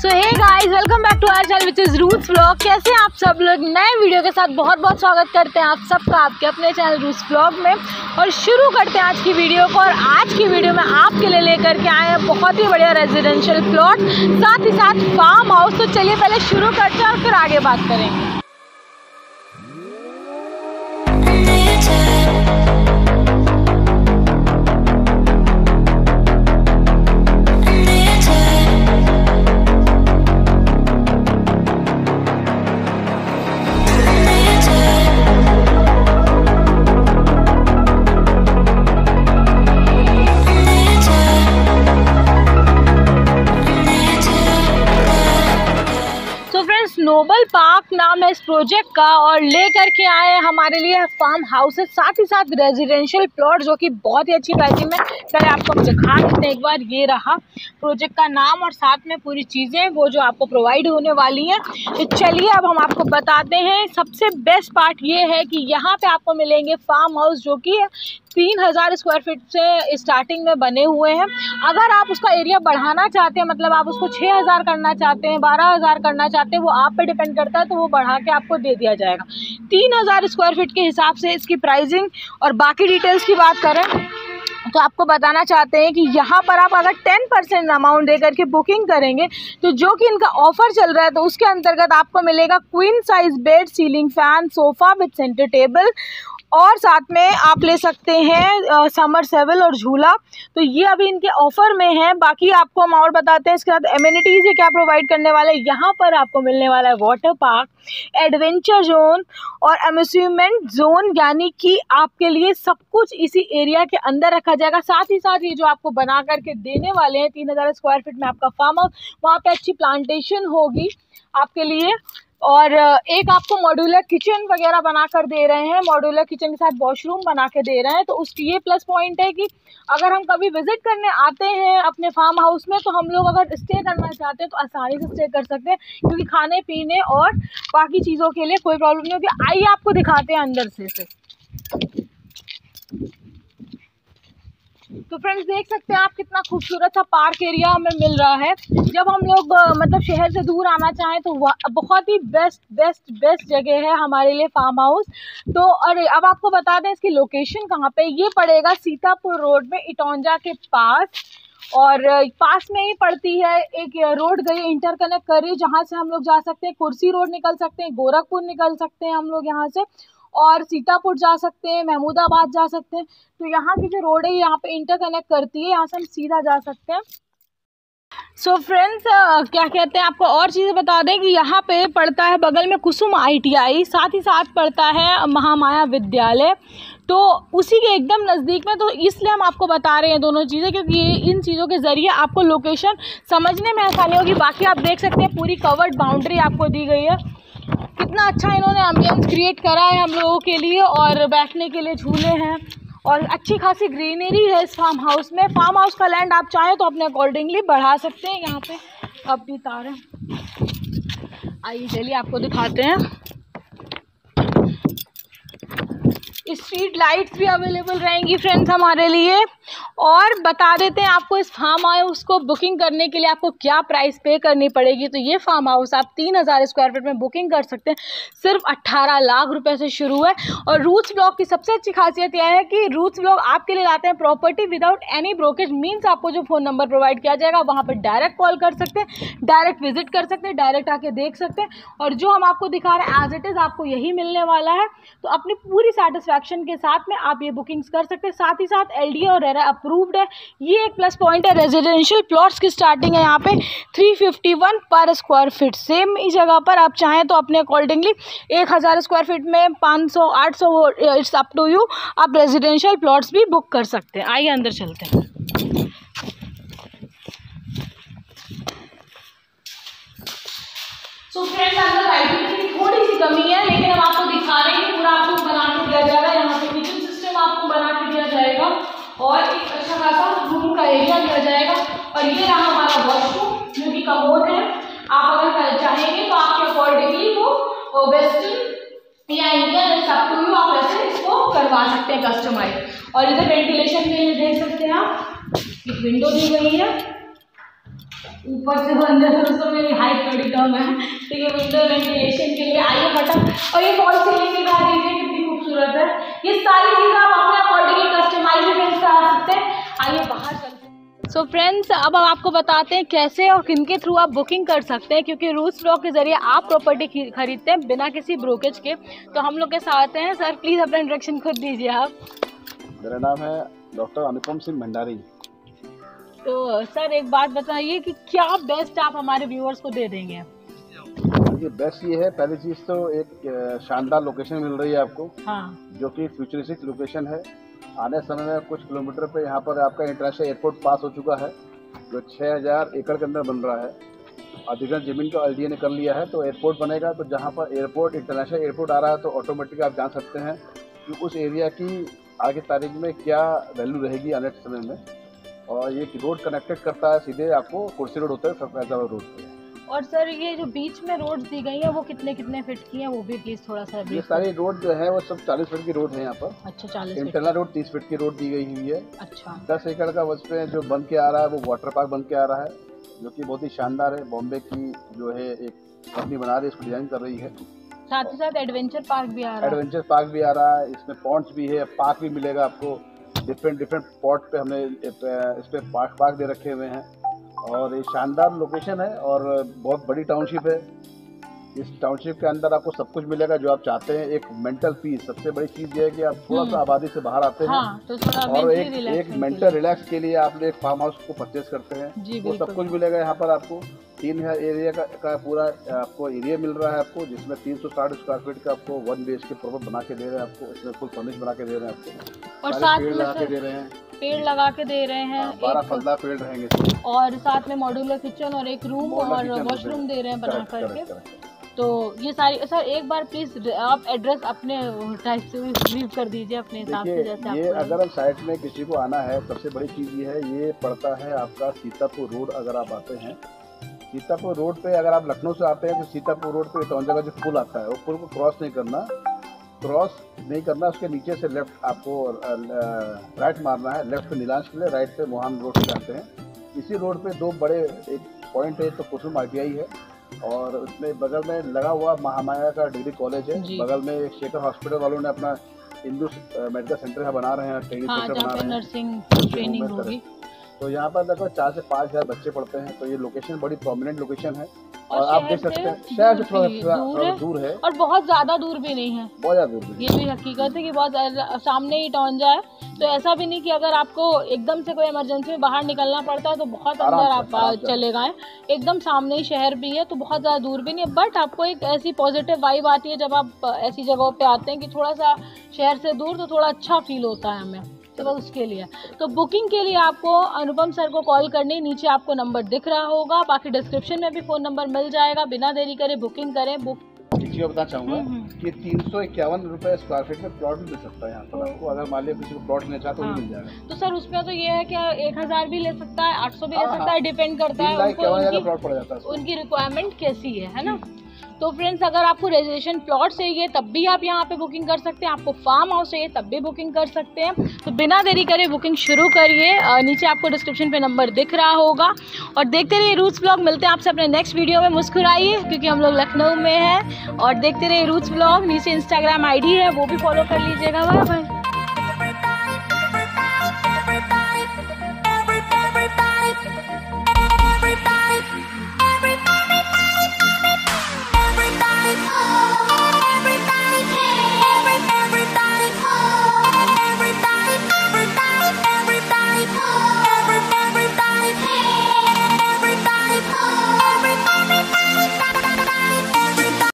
So hey guys welcome back to our channel which is Roots Blog कैसे आप सब लोग? नए वीडियो के साथ बहुत बहुत स्वागत करते हैं आप सबका आपके अपने चैनल रूट्स ब्लॉग में। और शुरू करते हैं आज की वीडियो को। और आज की वीडियो में आपके लिए लेकर के आए हैं बहुत ही बढ़िया रेजिडेंशियल प्लॉट साथ ही साथ फार्म हाउस तो चलिए पहले शुरू करते हैं और फिर आगे बात करेंगे। इस प्रोजेक्ट का और ले करके आए हमारे लिए फार्म हाउसेस साथ ही साथ रेजिडेंशियल प्लॉट जो कि बहुत ही अच्छी प्राइसिंग में पहले आपको हम दिखा देते हैं। एक बार ये रहा प्रोजेक्ट का नाम और साथ में पूरी चीज़ें, वो जो आपको प्रोवाइड होने वाली हैं। तो चलिए अब हम आपको बताते हैं। सबसे बेस्ट पार्ट ये है कि यहाँ पर आपको मिलेंगे फार्म हाउस जो कि तीन हज़ार स्क्वायर फीट से स्टार्टिंग में बने हुए हैं। अगर आप उसका एरिया बढ़ाना चाहते हैं मतलब आप उसको छः हज़ार करना चाहते हैं, बारह हज़ार करना चाहते हैं, वो आप पे डिपेंड करता है तो वो बढ़ा के आपको दे दिया जाएगा। तीन हज़ार स्क्वायर फीट के हिसाब से इसकी प्राइसिंग और बाकी डिटेल्स की बात करें तो आपको बताना चाहते हैं कि यहाँ पर आप अगर टेन परसेंट अमाउंट दे करके बुकिंग करेंगे तो जो कि इनका ऑफ़र चल रहा है तो उसके अंतर्गत आपको मिलेगा queen size bed ceiling fan sofa with centre table और साथ में आप ले सकते हैं समर सेवल और झूला तो ये अभी इनके ऑफ़र में है। बाकी आपको हम और बताते हैं, इसके साथ एम्यूनिटीज़ ये क्या प्रोवाइड करने वाले हैं। यहाँ पर आपको मिलने वाला है वाटर पार्क एडवेंचर जोन और अम्यूजमेंट जोन यानी कि आपके लिए सब कुछ इसी एरिया के अंदर रखा जाएगा। साथ ही साथ ये जो आपको बना करके देने वाले हैं, तीन हज़ार स्क्वायर फीट में आपका फार्म हाउस वहाँ पर अच्छी प्लांटेशन होगी आपके लिए। और एक आपको मॉड्यूलर किचन वगैरह बना कर दे रहे हैं मॉड्यूलर किचन के साथ वॉशरूम बना के दे रहे हैं तो उसकी ये प्लस पॉइंट है कि अगर हम कभी विज़िट करने आते हैं अपने फार्म हाउस में तो हम लोग अगर स्टे करना चाहते हैं तो आसानी से स्टे कर सकते हैं, क्योंकि खाने पीने और बाकी चीज़ों के लिए कोई प्रॉब्लम नहीं होती आइए आपको दिखाते हैं अंदर से से तो फ्रेंड्स देख सकते हैं आप कितना खूबसूरत सा पार्क एरिया हमें मिल रहा है। जब हम लोग मतलब शहर से दूर आना चाहें तो बहुत ही बेस्ट बेस्ट बेस्ट जगह है हमारे लिए फार्म हाउस तो और अब आपको बता दें इसकी लोकेशन कहाँ पे। ये पड़ेगा सीतापुर रोड में इटौंजा के पास। और पास में ही पड़ती है एक रोड गई इंटरकनेक्ट कर जहाँ से हम लोग जा सकते हैं। कुर्सी रोड निकल सकते हैं, गोरखपुर निकल सकते हैं हम लोग यहाँ से। और सीतापुर जा सकते हैं, महमूदाबाद जा सकते हैं। तो यहाँ की जो रोड है, यहाँ पे इंटरकनेक्ट करती है, यहाँ से हम सीधा जा सकते हैं। सो so फ्रेंड्स क्या कहते हैं, आपको और चीज़ें बता दें कि यहाँ पे पढ़ता है बगल में कुसुम आईटीआई साथ ही साथ पढ़ता है महामाया विद्यालय। तो उसी के एकदम नज़दीक में तो इसलिए हम आपको बता रहे हैं दोनों चीज़ें, क्योंकि ये इन चीज़ों के ज़रिए आपको लोकेशन समझने में आसानी होगी। बाकी आप देख सकते हैं, पूरी कवर्ड बाउंड्री आपको दी गई है। कितना अच्छा इन्होंने एम्बियंस क्रिएट करा है हम लोगों के लिए और बैठने के लिए झूले हैं। और अच्छी खासी ग्रीनरी है इस फार्म हाउस में। फार्म हाउस का लैंड आप चाहें तो अपने अकॉर्डिंगली बढ़ा सकते हैं यहाँ पे। अब भी तार। आइए, चलिए आपको दिखाते हैं। स्ट्रीट लाइट्स भी अवेलेबल रहेंगी फ्रेंड्स हमारे लिए। और बता देते हैं आपको इस फार्म हाउस को बुकिंग करने के लिए आपको क्या प्राइस पे करनी पड़ेगी? तो ये फार्म हाउस आप तीन हज़ार स्क्वायर फीट में बुकिंग कर सकते हैं। सिर्फ़ अट्ठारह लाख रुपए से शुरू है। और रूट्स ब्लॉक की सबसे अच्छी खासियत यह है कि रूट्स ब्लॉक आपके लिए लाते हैं property without any brokerage means आपको जो फ़ोन नंबर प्रोवाइड किया जाएगा, वहाँ पर डायरेक्ट कॉल कर सकते हैं डायरेक्ट विज़िट कर सकते हैं डायरेक्ट आके देख सकते हैं। और जो हम आपको दिखा रहे हैं एज इट इज़ आपको यही मिलने वाला है। तो अपनी पूरी सेटिस्फैक्शन के साथ में आप ये बुकिंग्स कर सकते हैं। साथ ही साथ एल और रेरा अप्रूव्ड है। ये एक प्लस पॉइंट है। रेजिडेंशियल प्लॉट्स की स्टार्टिंग है यहाँ पे। 351 पर स्क्वायर फीट सेम ही जगह पर आप चाहें तो अपने अकॉर्डिंगली एक हज़ार स्क्वायर फीट में 500 800 इट्स अप टू यू आप रेजिडेंशियल प्लॉट्स भी बुक कर सकते हैं। आइए अंदर चलते हैं। सो फ्रेंड्स अंदर लाइटिंग की थोड़ी सी कमी है, लेकिन हम आपको दिखा रहे हैं पूरा आपको बना के दिया जाएगा यहाँ पे किचन सिस्टम आपको बना के दिया जाएगा और एक अच्छा खासा रूम का एरिया दिया जाएगा। और ये रहा हमारा वॉशरूम जो कि कमोड है। आप अगर चाहेंगे तो आपके अकॉर्डिंगली वो वेस्टर्न या इंडियन सब टू यू आप ऐसे इसको करवा सकते हैं कस्टमाइज और इधर वेंटिलेशन के लिए देख सकते हैं आप। एक विंडो दी गई है। ऊपर से अंदर से दोस्तों मेरी हाइट थोड़ी कम है। तो ये विंडो वेंटिलेशन के लिए आइए बटन और ये फॉल सीलिंग दिखा दीजिए कितनी खूबसूरत है। ये सारी चीज़ें आप अपने अकॉर्डिंग कस्टमाइज भी करा सकते हैं। आइए बाहर चलते सो so फ्रेंड्स अब आपको बताते हैं कैसे और किन के थ्रू आप बुकिंग कर सकते हैं क्योंकि रूस ब्लॉक के ज़रिए आप प्रॉपर्टी खरीदते हैं बिना किसी ब्रोकेज के। तो हम लोग के साथ हैं। सर प्लीज़ अपना इंट्रोडक्शन खुद दीजिए आप। मेरा नाम है डॉक्टर अनुपम सिंह भंडारी। तो सर एक बात बताइए कि क्या बेस्ट आप हमारे व्यूअर्स को दे देंगे? ये बेस्ट ये है पहली चीज़ तो एक शानदार लोकेशन मिल रही है आपको हाँ। जो कि फ्यूचरिस्टिक लोकेशन है। आने समय में कुछ किलोमीटर पे यहाँ पर आपका इंटरनेशनल एयरपोर्ट पास हो चुका है, जो 6000 एकड़ के अंदर बन रहा है। अधिग्रहण ज़मीन को एलडीए ने कर लिया है तो एयरपोर्ट बनेगा तो जहाँ पर एयरपोर्ट, इंटरनेशनल एयरपोर्ट आ रहा है तो ऑटोमेटिक आप जान सकते हैं कि उस एरिया की आगे तारीख में क्या वैल्यू रहेगी आने समय में। और ये रोड कनेक्टेड करता है, सीधे आपको कुर्सी रोड होता है, सरकार रोड पर और सर ये जो बीच में रोड दी गई है वो कितने कितने फीट की है? वो भी प्लीज़ थोड़ा सा ये सारी रोड जो है वो सब चालीस फीट की रोड है यहाँ पर। अच्छा चालीस इंटरनल रोड तीस फीट की रोड दी गई हुई है। अच्छा। दस एकड़ का पे जो बन के आ रहा है वो वाटर पार्क बन के आ रहा है जो की बहुत ही शानदार है। बॉम्बे की जो है एक कंपनी बना रही है इसको डिज़ाइन कर रही है। साथ ही साथ एडवेंचर पार्क भी आ रहा है। एडवेंचर पार्क भी आ रहा है इसमें पॉन्ट्स भी है पार्क भी मिलेगा आपको। डिफरेंट डिफरेंट पॉट पे हमने इस पे पार्क पार्क दे रखे हुए हैं। और ये शानदार लोकेशन है और बहुत बड़ी टाउनशिप है। इस टाउनशिप के अंदर आपको सब कुछ मिलेगा जो आप चाहते हैं। एक मेंटल पीस सबसे बड़ी चीज़ ये है कि आप थोड़ा सा हम्म। आबादी से बाहर आते हैं। हाँ, तो और एक एक मेंटल रिलैक्स के लिए आप एक फार्म हाउस को परचेज करते हैं। वो सब कुछ मिलेगा यहाँ पर आपको। तीन हज़ार एरिया का, का पूरा आपको एरिया मिल रहा है आपको जिसमें तीन सौ साठ स्क्वायर फीट का आपको one B H K proper बना के दे रहे हैं आपको। इसमें फुल फर्निश बना के दे रहे हैं आपको। और साथ पेड़ लगा के दे रहे हैं। पेड़ लगा के दे रहे हैं हाँ, बारह फलदार पेड़ रहेंगे और साथ में मॉड्यूलर किचन और एक रूम और वॉशरूम दे रहे हैं बना करके। तो ये सारी सर एक बार प्लीज़ आप एड्रेस अपने टाइप से कर दीजिए अपने हिसाब से जैसे ये अगर साइट में किसी को आना है सबसे बड़ी चीज़ ये है ये पड़ता है आपका सीतापुर रोड अगर आप आते हैं। सीतापुर रोड पे अगर आप लखनऊ से आते हैं तो सीतापुर रोड पे टौंजा जगह जो पुल आता है वो पुल को क्रॉस नहीं करना। क्रॉस नहीं करना उसके नीचे से लेफ़्ट आपको राइट मारना है लेफ़्ट पे नीलांश के लिए राइट पे मोहन रोड से जाते हैं। इसी रोड पे दो बड़े एक पॉइंट है तो कुसुम आई है और उसमें बगल में लगा हुआ महामाया का डिग्री कॉलेज है। बगल में एक शेखर हॉस्पिटल वालों ने अपना हिंदू मेडिकल सेंटर बना रहे हैं ट्रेनिंग हाँ, सेंटर बना रहे हैं। नर्सिंग ट्रेनिंग होगी। तो यहाँ पर लगभग चार से पाँच हज़ार बच्चे पढ़ते हैं तो ये लोकेशन बड़ी प्रोमिनेंट लोकेशन है। और आप देख सकते हैं शहर से थोड़ा दूर, दूर है। और बहुत ज़्यादा दूर भी नहीं है। बहुत ज़्यादा दूर ये भी हकीकत है कि बहुत सामने ही टाउन जाए तो ऐसा भी नहीं कि अगर आपको एकदम से कोई इमरजेंसी में बाहर निकलना पड़ता है तो बहुत अंदर आप चले गए एकदम सामने ही शहर भी है तो बहुत ज़्यादा दूर भी नहीं है। बट आपको एक ऐसी पॉजिटिव वाइब आती है जब आप ऐसी जगहों पे आते हैं कि थोड़ा सा शहर से दूर तो थोड़ा अच्छा फील होता है हमें। तो बस उसके लिए। तो बुकिंग के लिए आपको अनुपम सर को कॉल करने नीचे आपको नंबर दिख रहा होगा। बाकी डिस्क्रिप्शन में भी फ़ोन नंबर मिल जाएगा। बिना देरी करे बुकिंग करें बुक चीज़ बताना चाहूँगा हम्म, हम्म। कि तीन सौ इक्यावन रुपए स्क्वायर फीट में प्लॉट मिल सकता है यहाँ पर आपको। अगर मान लिया किसी को प्लॉट लेना चाहते तो हाँ। मिल जाएगा। तो सर उसमें तो ये है कि एक हज़ार भी ले सकता है आठ सौ भी ले हाँ, सकता है डिपेंड हाँ। करता है उनकी रिक्वायरमेंट कैसी है है ना? तो फ्रेंड्स अगर आपको रेजिस्ट्रेशन प्लॉट चाहिए, तब भी आप यहाँ पे बुकिंग कर सकते हैं। आपको फार्म हाउस चाहिए, तब भी बुकिंग कर सकते हैं। तो बिना देरी करे बुकिंग शुरू करिए। नीचे आपको डिस्क्रिप्शन पे नंबर दिख रहा होगा। और देखते रहिए रूट्स ब्लॉग मिलते हैं आपसे अपने नेक्स्ट वीडियो में। मुस्कुराइए, क्योंकि हम लोग लखनऊ में हैं। और देखते रहिए रूट्स ब्लॉग नीचे इंस्टाग्राम आई है, वो भी फॉलो कर लीजिएगा। Bye bye